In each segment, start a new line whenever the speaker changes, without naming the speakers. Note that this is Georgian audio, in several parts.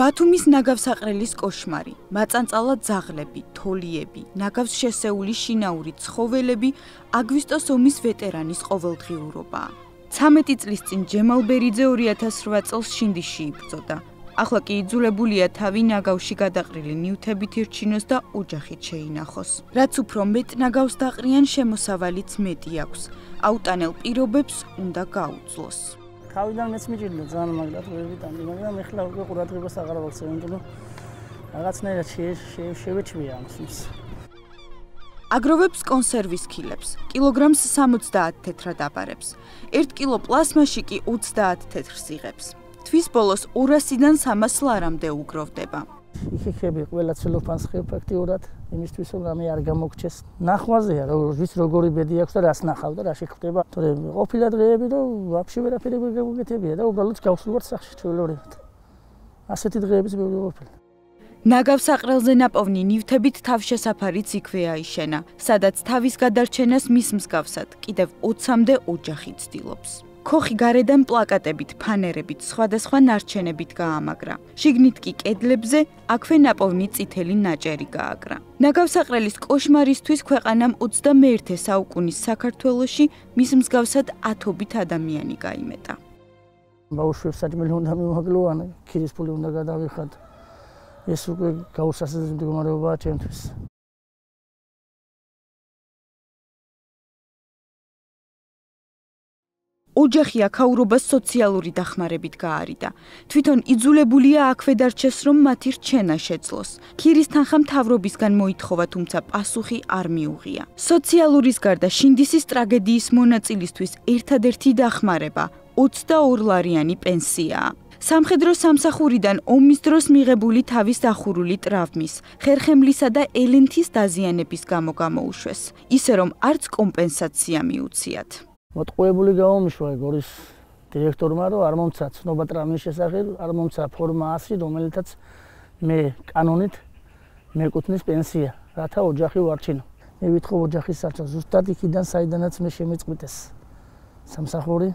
ბათუმის ნაგავსაყრელის კოშმარი, მაწანწალა ძაღლები, თოლიები, ნაგავს შესეული შინაური ცხოველები, აგვისტოს ომის ვეტერანის ყოველდღიურობა. 13 წლის წინ ჯემალბერიძე 2008 წელს შინდიში იბრძოდა. ახლა კი იძულებულია თავი ნაგავში გადაყრილი ნივთებით ირჩინოს და ოჯახით შეინახოს. რაც უფრო მეტ ნაგავს დაყრიან შემოსავალიც მეტი აქვს. აუტანელ პირობებს უნდა გაუძლოს.
თავიდან მეც მიჭირდა ძალიან მაგრად ვერიტანდი, მაგრამ ეხლა უკვე ყურადღებას აღარ ვაქცევ, იმიტომ რომ რაღაცნაირად შევეჩვია ამის.
აგროვებს კონსერვის კილებს, კილოგრამს 70 თეთრად აბარებს. 1 კილო პლასმაში კი 30 თეთრს იღებს. თვის ბოლოს 200-დან 300 ლარამდე უგროვდება.
იქიქები ყველა ცელოფანს ხე ფაქტიურად იმისთვის რომ ამე არ გამოგჩეს. ნახვაზეა ვის როგორი ბედი აქვს და რას ნახავ და რა შეხდება თორემ ყოფილა დღეები რომ ვაფშე ვერაფერი გამოგეთებია და უბრალოდ გავსულვარ სახში ჩვეულებრივად. ასეთი დღეებიც ბევრი ყოფილა.
ნაგავს აყრელზე ნაპოვნი ნივთებით თავშესაფარიც იქვე აიშენა სადაც თავის გადარჩენას მის მსგავსად კიდევ 20-მდე ოჯახი ცდილობს ქოხი გარედან პლაკატებით, ფანერებით, სხვადასხვა ნარჩენებით გაამაგრა. შიგნით კი კედლებზე აქვე ნაპოვნი წითელი ნაჭერი გააკრა. ნაგავსაყრელის კოშმარისთვის ქვეყანამ 21 საუკუნის საქართველოში მის მსგავსად ათობით ადამიანი გაიმეტა.
ბავშვებს საჭმელი უნდა მიმოაგლოვანე, ქირის ფული უნდა გადავიხად. ეს უკვე გაუსასაზრდელი მდგომარეობაა ჩემთვის.
ოჯახი აქაურობას სოციალური დახმარებით გაარიდა. თვითონ იძულებულია აქვე დარჩეს, რომ მათი რჩენა შეძლოს. ქირის თანხა მთავრობისგან მოითხოვა, თუმცა პასუხი არ მიუღია. სოციალურის გარდა შინდისის ტრაგედიის მონაწილისთვის ერთადერთი დახმარება 22 ლარიანი პენსიაა. სამხედრო სამსახურიდან ომის დროს მიღებული თავის დახურული ტრავმის, ხერხემლისა და ელენთის დაზიანების გამო გამოუშვეს, ისე რომ არც კომპენსაცია მიუციათ.
მოტყუებული გამომიშვა გორის დირექტორმა რომ არ მომცა ცნობა ტრამის შესახებ, არ მომცა ფორმა 100, რომელთაც მე კანონით მეკუთვნის პენსია, რათა ოჯახი ვარჩინო. მე ვითხოვ ოჯახის საჭა ზუსტად იქიდან საიდანაც მე შემეწყვიტეს სამსახური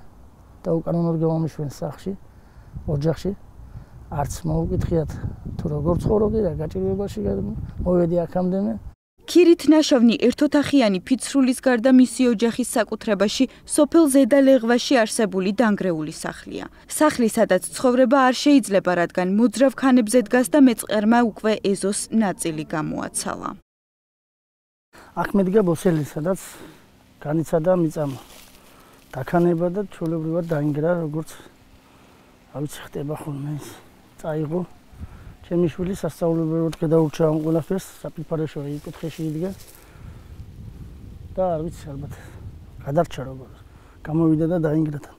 და უკანონოდ გამომიშვენ სახში ოჯახში. არც მოუკითხიათ თუ როგორ ცხოვრობდი რა გაჭირვებაში მოვედი აქამდე მე
ქირით ნაშოვნი ერთოთახიანი ფიცრულის გარდა მისი ოჯახის საკუთრებაში სოფელ ზედალეღვაში არსებული დანგრეული სახლია. სახლი სადაც ცხოვრება არ შეიძლება, რადგან მოძრავ ქანებზე დგას და მეწყერმა უკვე ეზოს ნაწილი გამოაცალა.
აქ მედგა ბოსელი, სადაც განიცადა მიწამა. დაქანება და ჩოლებრივად დაინგრა, როგორც არ ვიცი ხდება ხოლმე ეს. წაიღო ჩემი შვილი სასწავლებლად გადაურჩა ამ ყველაფერს საფიფარეშო იკითხეში იდგა და არ ვიცი ალბათ გადარჩა როგორ გამოვიდა და დაინგრა თან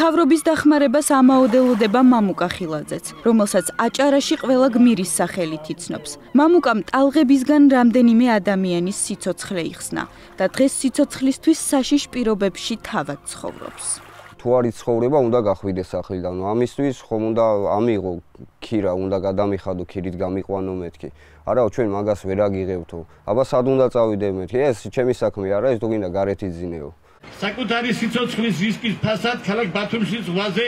თავრობის დახმარებას ამაოდელოდება მამუკა ხილაძეც, რომელსაც აჭარაში ყველა გმირის სახელით იცნობს. მამუკამ ტალღებისგან რამდენიმე ადამიანის სიცოცხლე იხსნა და დღეს სიცოცხლისთვის საშიშ პირობებში თავად ცხოვრობს.
თუ არის ცხოვრება, უნდა გახვიდეს სახლიდან. ამისთვის ხომ უნდა ამიღო ქირა, უნდა გადამიხადო ქირით გამიყვანო მეთქი. არაო, ჩვენ მაგას ვერ აგიღებთო. აბა სად უნდა წავიდე მეთქი? ეს ჩემი საქმე არა, ეს თუ გინდა გარეთ იძინეო.
საკუთარი სიცოცხლის რისკის ფასად ქალაქ ბათუმში ზღვაზე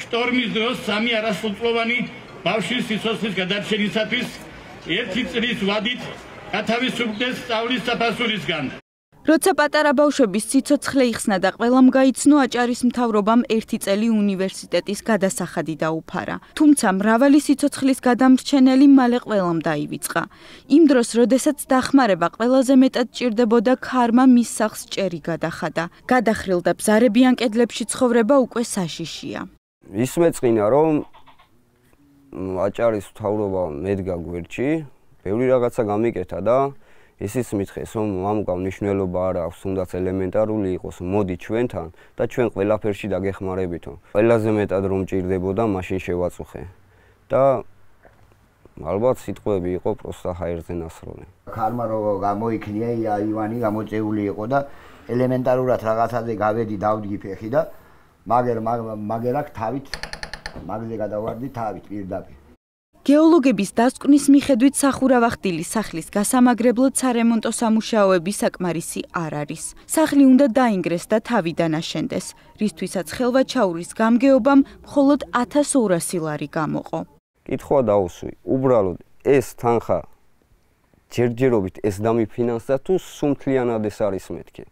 შტორმის დროს სამი არასრულწლოვანი ბავშვის სიცოცხლის გადარჩენისათვის ერთი წლის ვადით გათავისუფლდეს სწავლის საფასურისგან.
როცა პატარა ბავშვების სიცოცხლე იხსნა და ყველამ გაიცნო აჭარის მთავრობამ ერთი წელი უნივერსიტეტის გადასახადი დაუფარა. თუმცა მრავალი სიცოცხლის გადამრჩენელი მალე ყველამ დაივიწყა. იმ დროს, როდესაც დახმარება ყველაზე მეტად ჭირდებოდა, ქარმა მის სახს ჭერი გადახადა. გადახრილ და ბზარებიან კედლებში ცხოვრება უკვე საშიშია.
ის მეწყინა, რომ აჭარის მთავრობა მედგა გვერდში, ბევრი რაღაცა გამიკეთა და ისიც მითხეს, რომ მამუკა მნიშვნელობა არ აქვს, თუნდაც ელემენტარული იყოს, მოდი ჩვენთან და ჩვენ ყველაფერში დაგეხმარებითო. ყველაზე მეტად რომ ჭირდებოდა, მაშინ შევაწუხე. და ალბათ სიტყვები იყო პროსტა ჰაერზე ნასროლი.
ქარმა რო გამოიქნია ივანი გამოწეული იყო და ელემენტარულად რაღაცაზე გავედი დავდგი ფეხი და მაგერ მაგერ აქ თავით მაგზე გადავარდი თავით პირდაპირ.
გეოლოგების დასკვნის მიხედვით სახურავახტილის სახლის გასამაგრებლად სარემონტო სამუშაოები საკმარისი არ არის. სახლი უნდა დაინგრეს და თავიდან აშენდეს, რისთვისაც ხელვაჩაურის გამგეობამ მხოლოდ 1200 ლარი გამოყო.
კითხვა დაუსვი, უბრალოდ ეს თანხა ჯერჯერობით ეს დამიფინანსდა თუ სუმთლიანად ეს არის მეთქი?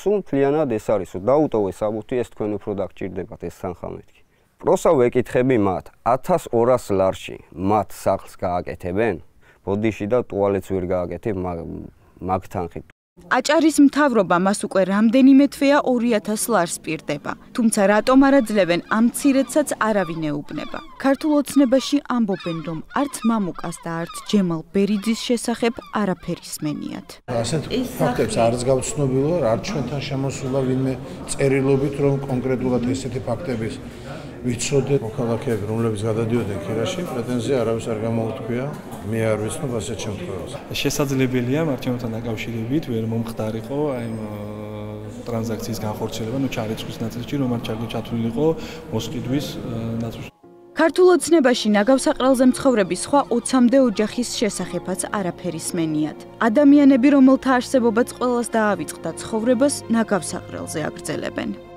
სუმთლიანად ეს არისო, დაუტოვე საბუთი ეს თქვენ უფრო დაგჭირდებათ ეს თანხა მეთქი. პროსა ვეკითხები მათ 1200 ლარში მათ სახლს გააკეთებენ ბოდიში და ტუალეტს ვერ გააკეთებ მაგ თანხით
აჭარის მთავრობა მას უკვე რამდენიმე თვეა 2000 ლარს პირდება. თუმცა რატომ არ აძლევენ ამ ცირედსაც არავინ ეუბნება. ქართულ ოცნებაში ამბობენ, რომ არც მამუკას და არც ჯემალ ბერიძის შესახებ არაფერი სმენიათ.
ასეთ ფაქტებს არც გავცნობილო, არც ჩვენთან შემოსულა ვინმე წერილობით, რომ კონკრეტულად ესეთი ფაქტების ვიცოდე მოქალაქეები რომლებიც გადადიოდნენ ქირაში პრეტენზია არავის არ გამოუთქვია მე არ ვიცნობ ასეთ შემთხვევას
შესაძლებელია მართლმადთან დაკავშირებით ვერ მომხდარიყო აი ტრანზაქციის განხორციელება ნუ ჩარიცხვის ნაწილში რომ არ ჩათვლილიყო მოსყიდვის ნაწილში
ქართულ ოცნებაში ნაგავსაყრელზე მცხოვრები სხვა 20-მდე ოჯახის შესახებაც არაფერი სმენიათ. ადამიანები, რომელთა არსებობაც ყოველს დაავიწყდა ცხოვრებას, ნაგავსაყრელზე აგრძელებენ.